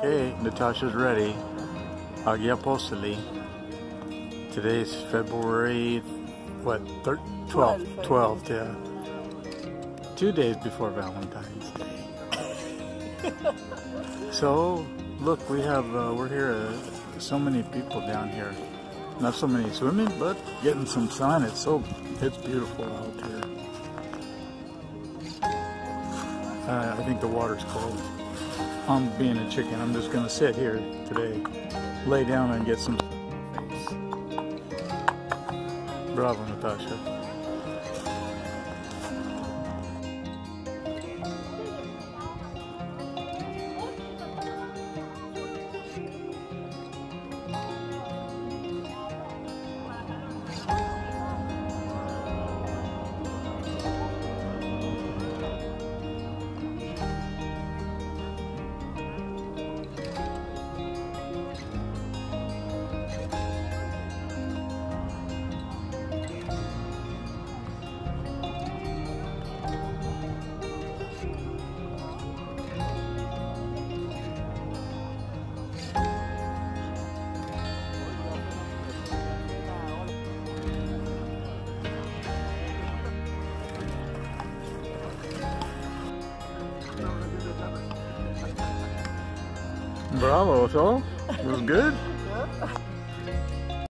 Okay, Natasha's ready. Agios Apostoli. Today's February, what, thir- 12th? 12th, yeah. Two days before Valentine's Day. so, look, we have, uh, we're here, uh, so many people down here. Not so many swimming, but getting some sun. It's so, it's beautiful out here. Uh, I think the water's cold. I'm being a chicken. I'm just gonna sit here today, lay down and get some. Bravo, Natasha. Bravo, so it was good.